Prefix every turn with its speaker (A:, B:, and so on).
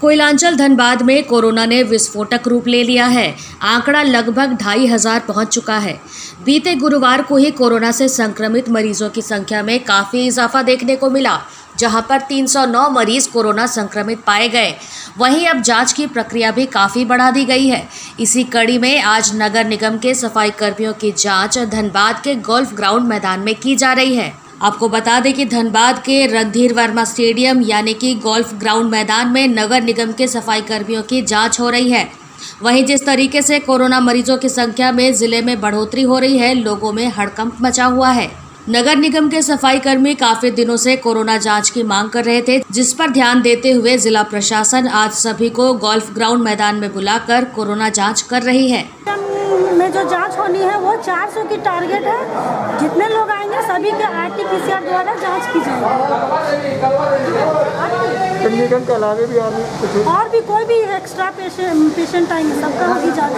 A: कोयलांचल धनबाद में कोरोना ने विस्फोटक रूप ले लिया है। आंकड़ा लगभग ढाई हज़ार पहुँच चुका है। बीते गुरुवार को ही कोरोना से संक्रमित मरीजों की संख्या में काफ़ी इजाफा देखने को मिला। जहाँ पर 309 मरीज़ कोरोना संक्रमित पाए गए। वहीं अब जाँच की प्रक्रिया भी काफ़ी बढ़ा दी गई है। इसी कड़ी में आज नगर निगम के सफ़ाई कर्मियों की जाँच धनबाद के गोल्फ ग्राउंड मैदान में की जा रही है। आपको बता दें कि धनबाद के रणधीर वर्मा स्टेडियम, यानी कि गोल्फ ग्राउंड मैदान में नगर निगम के सफ़ाई कर्मियों की जाँच हो रही है। वहीं जिस तरीके से कोरोना मरीजों की संख्या में ज़िले में बढ़ोतरी हो रही है, लोगों में हड़कंप मचा हुआ है। नगर निगम के सफ़ाई कर्मी काफ़ी दिनों से कोरोना जाँच की मांग कर रहे थे जिस पर ध्यान देते हुए जिला प्रशासन आज सभी को गोल्फ ग्राउंड मैदान में बुलाकर कोरोना जाँच कर रही है।
B: में जो जाँच होनी है वो 400 की टारगेट है। जितने लोग आएँगे सभी के आरटीपीसीआर द्वारा जाँच की जाएगी।
C: निगम के अलावे भी और भी कुछ?
B: और भी कोई भी एक्स्ट्रा पेशेंट पेशेंट आएँगे सबका होगी जाँच